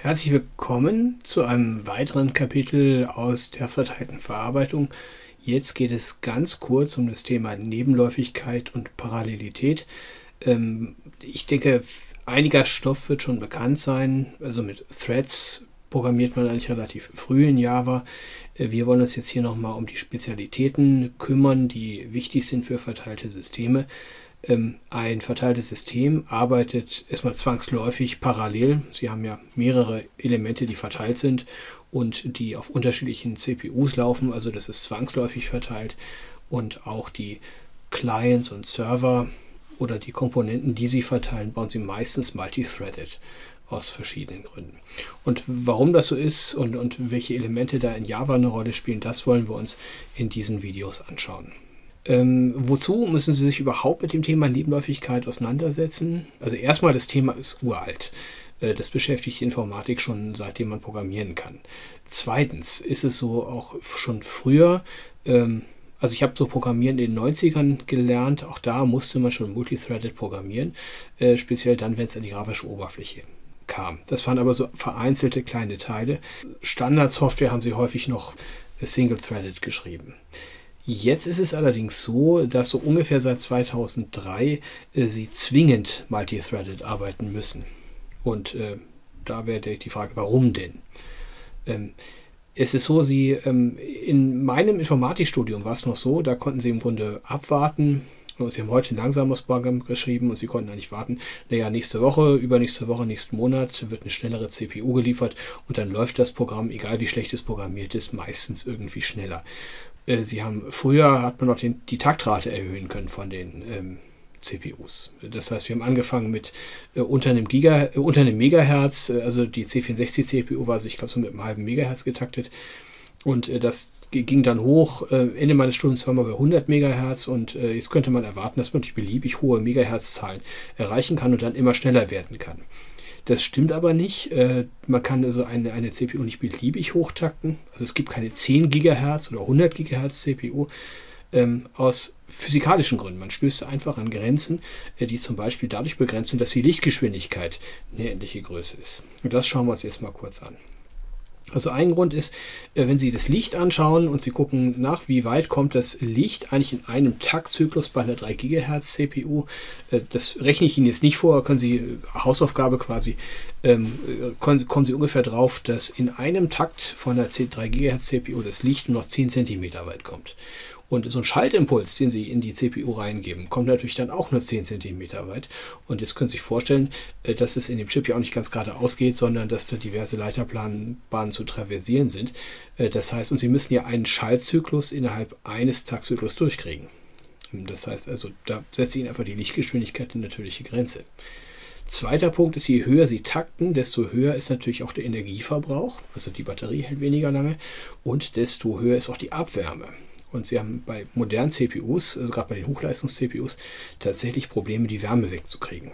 Herzlich willkommen zu einem weiteren Kapitel aus der verteilten Verarbeitung. Jetzt geht es ganz kurz um das Thema Nebenläufigkeit und Parallelität. Ähm, ich denke, einiger Stoff wird schon bekannt sein. Also mit Threads programmiert man eigentlich relativ früh in Java. Äh, wir wollen uns jetzt hier nochmal um die Spezialitäten kümmern, die wichtig sind für verteilte Systeme. Ähm, ein verteiltes System arbeitet erstmal zwangsläufig parallel. Sie haben ja mehrere Elemente, die verteilt sind und die auf unterschiedlichen CPUs laufen, also das ist zwangsläufig verteilt. Und auch die Clients und Server oder die Komponenten, die sie verteilen, bauen sie meistens multithreaded aus verschiedenen Gründen. Und warum das so ist und, und welche Elemente da in Java eine Rolle spielen, das wollen wir uns in diesen Videos anschauen. Ähm, wozu müssen Sie sich überhaupt mit dem Thema Nebenläufigkeit auseinandersetzen? Also erstmal, das Thema ist uralt. Äh, das beschäftigt Informatik schon seitdem man programmieren kann. Zweitens ist es so auch schon früher, ähm, also ich habe so Programmieren in den 90ern gelernt, auch da musste man schon multithreaded programmieren, äh, speziell dann, wenn es an die grafische Oberfläche kam. Das waren aber so vereinzelte kleine Teile. Standardsoftware haben sie häufig noch single-threaded geschrieben. Jetzt ist es allerdings so, dass so ungefähr seit 2003 äh, sie zwingend multithreaded arbeiten müssen. Und äh, da wäre die Frage, warum denn? Ähm, es ist so, sie ähm, in meinem Informatikstudium war es noch so, da konnten sie im Grunde abwarten. Sie haben heute ein langsames Programm geschrieben und sie konnten eigentlich warten, naja, nächste Woche, übernächste Woche, nächsten Monat wird eine schnellere CPU geliefert und dann läuft das Programm, egal wie schlecht es programmiert ist, meistens irgendwie schneller. Äh, sie haben früher hat man noch den, die Taktrate erhöhen können von den ähm, CPUs. Das heißt, wir haben angefangen mit äh, unter, einem Giga, äh, unter einem Megahertz, äh, also die C64 CPU war, ich glaube, so mit einem halben Megahertz getaktet. Und äh, das ging dann hoch. Äh, Ende meines Studiums waren wir bei 100 Megahertz und jetzt könnte man erwarten, dass man die beliebig hohe Megahertz-Zahlen erreichen kann und dann immer schneller werden kann. Das stimmt aber nicht. Äh, man kann also eine, eine CPU nicht beliebig hochtakten. Also es gibt keine 10 GHz oder 100 GHz CPU ähm, aus physikalischen Gründen. Man stößt einfach an Grenzen, äh, die zum Beispiel dadurch begrenzt sind, dass die Lichtgeschwindigkeit eine ähnliche Größe ist. Und das schauen wir uns jetzt mal kurz an. Also ein Grund ist, äh, wenn Sie das Licht anschauen und Sie gucken nach, wie weit kommt das Licht eigentlich in einem Taktzyklus bei einer 3 GHz CPU. Äh, das rechne ich Ihnen jetzt nicht vor, können Sie äh, Hausaufgabe quasi, ähm, kommen Sie ungefähr drauf, dass in einem Takt von einer 3 GHz CPU das Licht nur noch 10 cm weit kommt. Und so ein Schaltimpuls, den Sie in die CPU reingeben, kommt natürlich dann auch nur 10 cm weit. Und jetzt können Sie sich vorstellen, äh, dass es in dem Chip ja auch nicht ganz gerade ausgeht, sondern dass da diverse Leiterbahnen zu traversieren sind. Äh, das heißt, und Sie müssen ja einen Schaltzyklus innerhalb eines Taktzyklus durchkriegen. Das heißt also, da setzt Ihnen einfach die Lichtgeschwindigkeit eine natürliche Grenze. Zweiter Punkt ist, je höher Sie takten, desto höher ist natürlich auch der Energieverbrauch. Also die Batterie hält weniger lange und desto höher ist auch die Abwärme. Und sie haben bei modernen CPUs, also gerade bei den Hochleistungs-CPUs, tatsächlich Probleme, die Wärme wegzukriegen.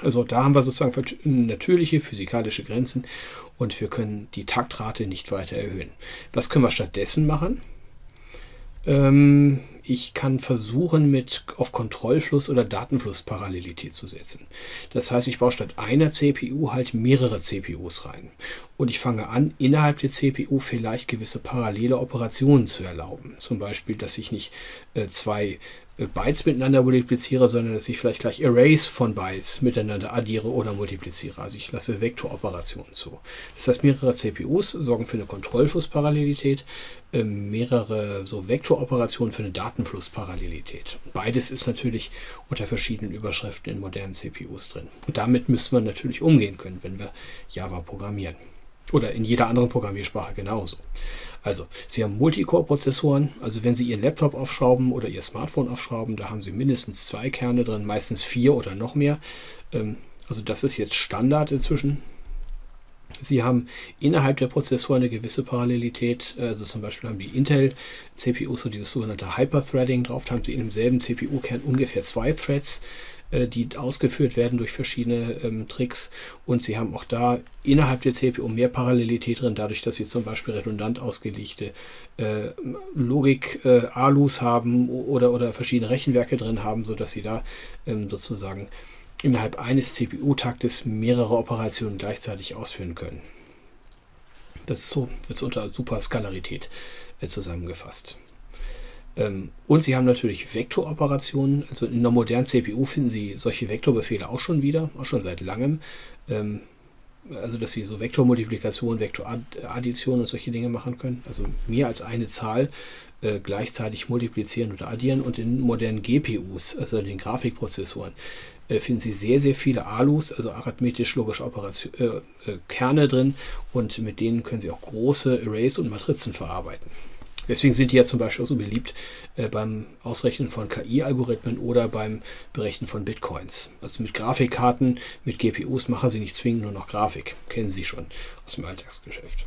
Also da haben wir sozusagen natürliche physikalische Grenzen und wir können die Taktrate nicht weiter erhöhen. Was können wir stattdessen machen? Ähm, ich kann versuchen, mit auf Kontrollfluss oder Datenflussparallelität zu setzen. Das heißt, ich baue statt einer CPU halt mehrere CPUs rein. Und ich fange an, innerhalb der CPU vielleicht gewisse parallele Operationen zu erlauben. Zum Beispiel, dass ich nicht äh, zwei Bytes miteinander multipliziere, sondern dass ich vielleicht gleich Arrays von Bytes miteinander addiere oder multipliziere. Also ich lasse Vektoroperationen zu. Das heißt, mehrere CPUs sorgen für eine Kontrollflussparallelität, äh, mehrere so Vektoroperationen für eine Datenflussparallelität. Beides ist natürlich unter verschiedenen Überschriften in modernen CPUs drin. Und damit müssen wir natürlich umgehen können, wenn wir Java programmieren. Oder in jeder anderen Programmiersprache genauso. Also, Sie haben Multicore-Prozessoren. Also, wenn Sie Ihren Laptop aufschrauben oder Ihr Smartphone aufschrauben, da haben Sie mindestens zwei Kerne drin, meistens vier oder noch mehr. Ähm, also, das ist jetzt Standard inzwischen. Sie haben innerhalb der Prozessoren eine gewisse Parallelität. Also zum Beispiel haben die Intel-CPUs so dieses sogenannte Hyperthreading drauf. Da haben Sie in demselben CPU-Kern ungefähr zwei Threads. Äh, die ausgeführt werden durch verschiedene ähm, Tricks. Und sie haben auch da innerhalb der CPU mehr Parallelität drin, dadurch, dass sie zum Beispiel redundant ausgelegte äh, Logik-ALUs äh, haben oder, oder verschiedene Rechenwerke drin haben, sodass sie da ähm, sozusagen innerhalb eines CPU-Taktes mehrere Operationen gleichzeitig ausführen können. Das ist so, wird unter Superskalarität äh, zusammengefasst. Ähm, und Sie haben natürlich Vektoroperationen. Also in einer modernen CPU finden Sie solche Vektorbefehle auch schon wieder, auch schon seit langem. Ähm, also dass Sie so Vektormultiplikation, Vektoraddition und solche Dinge machen können. Also mehr als eine Zahl äh, gleichzeitig multiplizieren oder addieren. Und in modernen GPUs, also den Grafikprozessoren, äh, finden Sie sehr, sehr viele ALUs, also arithmetisch-logische äh, äh, Kerne drin. Und mit denen können Sie auch große Arrays und Matrizen verarbeiten. Deswegen sind die ja zum Beispiel so beliebt äh, beim Ausrechnen von KI-Algorithmen oder beim Berechnen von Bitcoins. Also mit Grafikkarten, mit GPUs machen sie nicht zwingend nur noch Grafik. Kennen Sie schon aus dem Alltagsgeschäft.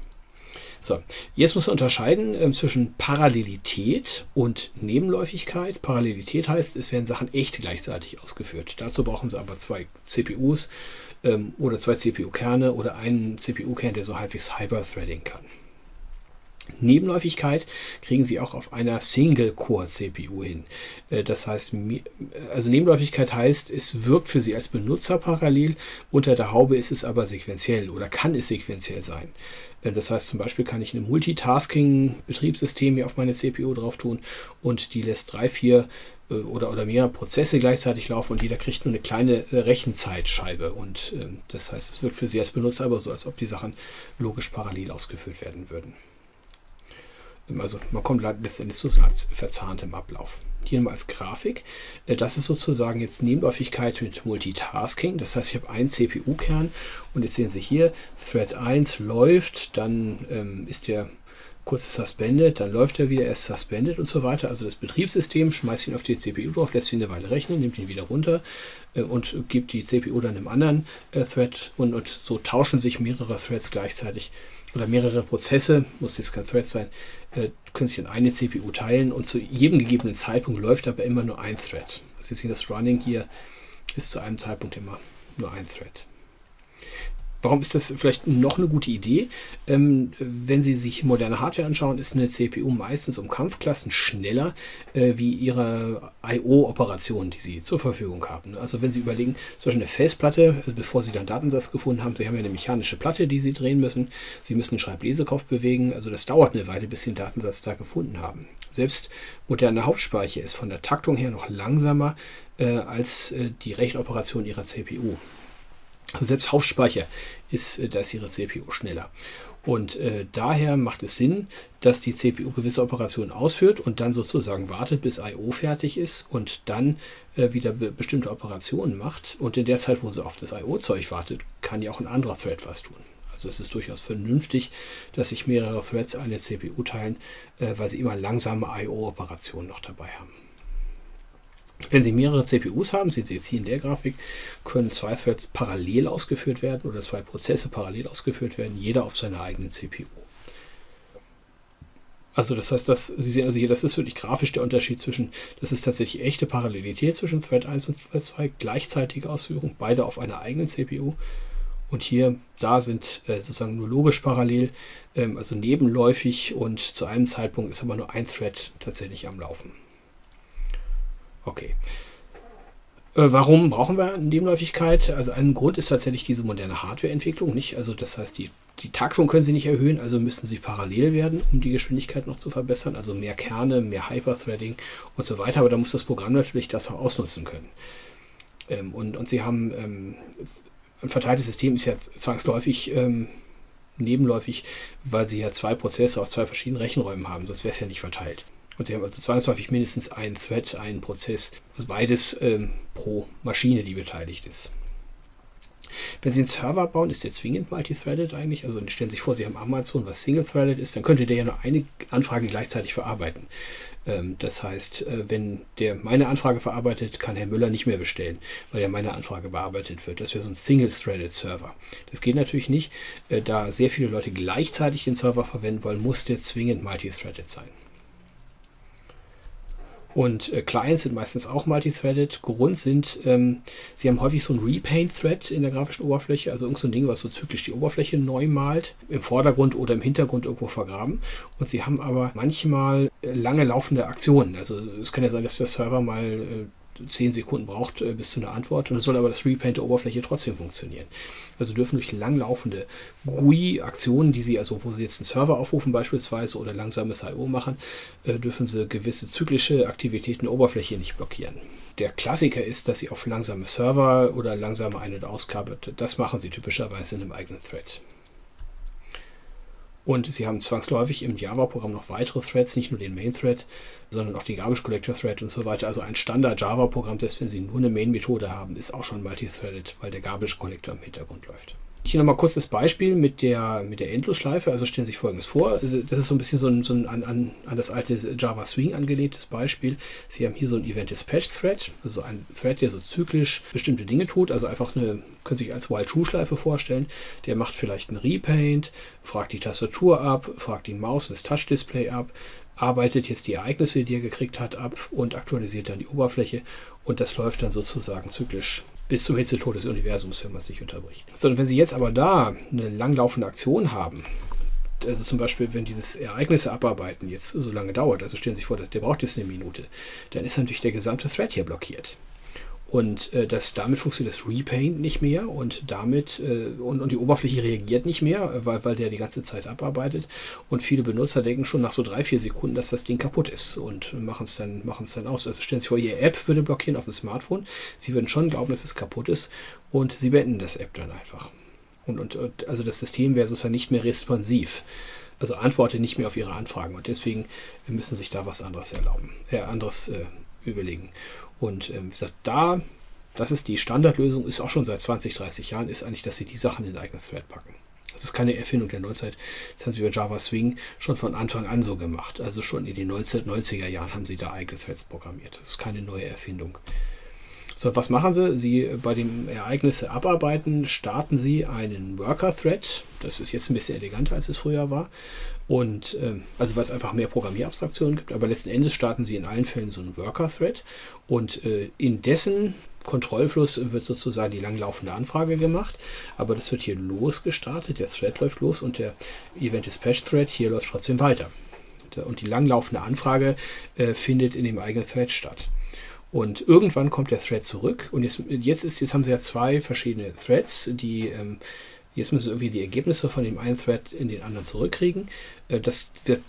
So, jetzt muss man unterscheiden äh, zwischen Parallelität und Nebenläufigkeit. Parallelität heißt, es werden Sachen echt gleichzeitig ausgeführt. Dazu brauchen Sie aber zwei CPUs ähm, oder zwei CPU-Kerne oder einen CPU-Kern, der so halbwegs Hyper-Threading kann. Nebenläufigkeit kriegen Sie auch auf einer Single-Core-CPU hin. Äh, das heißt, also Nebenläufigkeit heißt, es wirkt für Sie als Benutzer parallel, unter der Haube ist es aber sequenziell oder kann es sequenziell sein. Äh, das heißt, zum Beispiel kann ich ein Multitasking-Betriebssystem hier auf meine CPU drauf tun und die lässt drei, vier äh, oder, oder mehrere Prozesse gleichzeitig laufen und jeder kriegt nur eine kleine Rechenzeitscheibe. Und ähm, das heißt, es wirkt für Sie als Benutzer aber so, als ob die Sachen logisch parallel ausgeführt werden würden. Also man kommt letztendlich zu so verzahntem Ablauf. Hier mal als Grafik. Äh, das ist sozusagen jetzt Nebenläufigkeit mit Multitasking. Das heißt, ich habe einen CPU-Kern und jetzt sehen Sie hier, Thread 1 läuft, dann ähm, ist der kurz suspended, dann läuft er wieder, erst suspended und so weiter. Also das Betriebssystem schmeißt ihn auf die CPU drauf, lässt ihn eine Weile rechnen, nimmt ihn wieder runter äh, und gibt die CPU dann einem anderen äh, Thread und, und so tauschen sich mehrere Threads gleichzeitig oder mehrere Prozesse, muss jetzt kein Thread sein, äh, können sich in eine CPU teilen und zu jedem gegebenen Zeitpunkt läuft aber immer nur ein Thread. Sie sehen, das Running hier ist zu einem Zeitpunkt immer nur ein Thread. Warum ist das vielleicht noch eine gute Idee? Ähm, wenn Sie sich moderne Hardware anschauen, ist eine CPU meistens um Kampfklassen schneller äh, wie Ihre I.O.-Operationen, die Sie zur Verfügung haben. Also wenn Sie überlegen, zum Beispiel eine Festplatte, also bevor Sie dann Datensatz gefunden haben, Sie haben ja eine mechanische Platte, die Sie drehen müssen. Sie müssen einen Schreiblesekopf bewegen. Also das dauert eine Weile, bis Sie den Datensatz da gefunden haben. Selbst moderne Hauptspeicher ist von der Taktung her noch langsamer äh, als äh, die Rechenoperation Ihrer CPU. Selbst Hauptspeicher ist, äh, da ist ihre CPU schneller. Und äh, daher macht es Sinn, dass die CPU gewisse Operationen ausführt und dann sozusagen wartet, bis I.O. fertig ist und dann äh, wieder be bestimmte Operationen macht. Und in der Zeit, wo sie auf das I.O.-Zeug wartet, kann ja auch ein anderer Thread was tun. Also es ist durchaus vernünftig, dass sich mehrere Threads eine CPU teilen, äh, weil sie immer langsame I.O.-Operationen noch dabei haben. Wenn Sie mehrere CPUs haben, sehen Sie jetzt hier in der Grafik, können zwei Threads parallel ausgeführt werden oder zwei Prozesse parallel ausgeführt werden, jeder auf seiner eigenen CPU. Also das heißt, dass Sie sehen also hier, das ist wirklich grafisch der Unterschied zwischen, das ist tatsächlich echte Parallelität zwischen Thread 1 und Thread 2, gleichzeitige Ausführung, beide auf einer eigenen CPU. Und hier, da sind äh, sozusagen nur logisch parallel, ähm, also nebenläufig und zu einem Zeitpunkt ist aber nur ein Thread tatsächlich am Laufen. Okay. Äh, warum brauchen wir Nebenläufigkeit? Also ein Grund ist tatsächlich diese moderne Hardwareentwicklung, nicht? Also das heißt, die, die Taktung können Sie nicht erhöhen, also müssen sie parallel werden, um die Geschwindigkeit noch zu verbessern. Also mehr Kerne, mehr Hyperthreading und so weiter. Aber da muss das Programm natürlich das auch ausnutzen können. Ähm, und, und Sie haben ähm, ein verteiltes System ist ja zwangsläufig ähm, nebenläufig, weil Sie ja zwei Prozesse aus zwei verschiedenen Rechenräumen haben, sonst wäre es ja nicht verteilt. Und Sie haben also zwangsläufig mindestens einen Thread, einen Prozess. Also beides ähm, pro Maschine, die beteiligt ist. Wenn Sie einen Server bauen, ist der zwingend multithreaded eigentlich. Also stellen Sie sich vor, Sie haben Amazon, was single-threaded ist, dann könnte der ja nur eine Anfrage gleichzeitig verarbeiten. Ähm, das heißt, äh, wenn der meine Anfrage verarbeitet, kann Herr Müller nicht mehr bestellen, weil ja meine Anfrage bearbeitet wird. Das wäre so ein single-threaded Server. Das geht natürlich nicht. Äh, da sehr viele Leute gleichzeitig den Server verwenden wollen, muss der zwingend multithreaded sein. Und äh, Clients sind meistens auch multithreaded. Grund sind, ähm, sie haben häufig so ein Repaint-Thread in der grafischen Oberfläche, also irgend so Ding, was so zyklisch die Oberfläche neu malt, im Vordergrund oder im Hintergrund irgendwo vergraben. Und sie haben aber manchmal äh, lange laufende Aktionen. Also es kann ja sein, dass der Server mal äh, 10 Sekunden braucht äh, bis zu einer Antwort und es soll aber das Repaint der Oberfläche trotzdem funktionieren. Also dürfen durch langlaufende GUI-Aktionen, die Sie, also wo Sie jetzt einen Server aufrufen beispielsweise oder langsames I.O. machen, äh, dürfen Sie gewisse zyklische Aktivitäten der Oberfläche nicht blockieren. Der Klassiker ist, dass Sie auf langsame Server oder langsame Ein- und Ausgabe, das machen Sie typischerweise in einem eigenen Thread. Und Sie haben zwangsläufig im Java-Programm noch weitere Threads, nicht nur den Main-Thread, sondern auch den Garbage Collector Thread und so weiter. Also ein Standard-Java-Programm, selbst wenn Sie nur eine Main-Methode haben, ist auch schon multithreaded, weil der Garbage Collector im Hintergrund läuft. Hier nochmal kurz das Beispiel mit der, mit der Endlosschleife. Also stellen Sie sich folgendes vor. Das ist so ein bisschen so ein, so ein an, an, das alte Java Swing angelegtes Beispiel. Sie haben hier so ein Event Dispatch Thread, also ein Thread, der so zyklisch bestimmte Dinge tut. Also einfach eine, können Sie sich als While True Schleife vorstellen. Der macht vielleicht einen Repaint, fragt die Tastatur ab, fragt die Maus und das Touch Display ab, arbeitet jetzt die Ereignisse, die er gekriegt hat, ab und aktualisiert dann die Oberfläche. Und das läuft dann sozusagen zyklisch bis zum Hitzetod des Universums, wenn man es nicht unterbricht. Sondern wenn Sie jetzt aber da eine langlaufende Aktion haben, also zum Beispiel, wenn dieses Ereignisse abarbeiten jetzt so lange dauert, also stellen Sie sich vor, der braucht jetzt eine Minute, dann ist natürlich der gesamte Thread hier blockiert. Und äh, das, damit funktioniert das Repaint nicht mehr und damit äh, und, und die Oberfläche reagiert nicht mehr, äh, weil, weil der die ganze Zeit abarbeitet. Und viele Benutzer denken schon nach so drei, vier Sekunden, dass das Ding kaputt ist und machen es dann, dann aus. Also stellen Sie sich vor, Ihre App würde blockieren auf dem Smartphone. Sie würden schon glauben, dass es kaputt ist und Sie beenden das App dann einfach. Und, und, und also das System wäre sozusagen nicht mehr responsiv. Also antwortet nicht mehr auf Ihre Anfragen und deswegen müssen sich da was anderes erlauben, äh, anderes äh, überlegen. Und ähm, wie gesagt, da, das ist die Standardlösung, ist auch schon seit 20, 30 Jahren, ist eigentlich, dass sie die Sachen in den eigenen Thread packen. Das ist keine Erfindung der Neuzeit. Das haben sie über Java Swing schon von Anfang an so gemacht. Also schon in den 1990er Jahren haben sie da eigene Threads programmiert. Das ist keine neue Erfindung. So, was machen Sie? Sie bei dem Ereignisse abarbeiten, starten Sie einen Worker-Thread. Das ist jetzt ein bisschen eleganter, als es früher war. Und ähm, also weil es einfach mehr Programmierabstraktionen gibt, aber letzten Endes starten Sie in allen Fällen so einen Worker-Thread und äh, in dessen Kontrollfluss wird sozusagen die langlaufende Anfrage gemacht, aber das wird hier losgestartet, der Thread läuft los und der Event Dispatch Thread hier läuft trotzdem weiter. Und die langlaufende Anfrage äh, findet in dem eigenen Thread statt. Und irgendwann kommt der Thread zurück. Und jetzt, jetzt, ist, jetzt haben sie ja zwei verschiedene Threads, die ähm, jetzt müssen sie irgendwie die Ergebnisse von dem einen Thread in den anderen zurückkriegen. Äh, das wird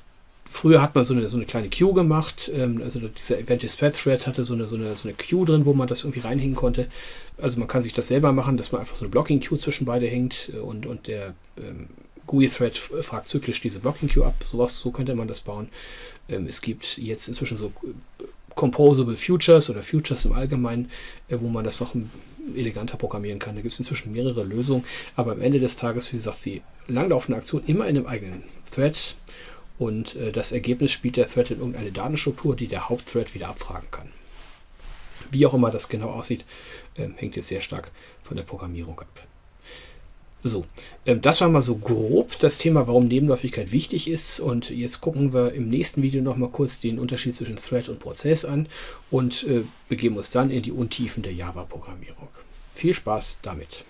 Früher hat man so eine, so eine kleine Queue gemacht. Ähm, also dieser Event Dispatch Thread hatte so eine, so, eine, so eine Queue drin, wo man das irgendwie reinhängen konnte. Also man kann sich das selber machen, dass man einfach so eine Blocking Queue zwischen beide hängt äh, und, und der ähm, GUI-Thread fragt zyklisch diese Blocking Queue ab. Sowas, so könnte man das bauen. Ähm, es gibt jetzt inzwischen so äh, Composable Futures oder Futures im Allgemeinen, äh, wo man das noch eleganter programmieren kann. Da gibt es inzwischen mehrere Lösungen, aber am Ende des Tages, wie gesagt, die langlaufende Aktion immer in einem eigenen Thread und äh, das Ergebnis spielt der Thread in irgendeine Datenstruktur, die der Hauptthread wieder abfragen kann. Wie auch immer das genau aussieht, äh, hängt jetzt sehr stark von der Programmierung ab. So, ähm, das war mal so grob das Thema, warum Nebenläufigkeit wichtig ist. Und jetzt gucken wir im nächsten Video nochmal kurz den Unterschied zwischen Thread und Prozess an und äh, begeben uns dann in die Untiefen der Java-Programmierung. Viel Spaß damit!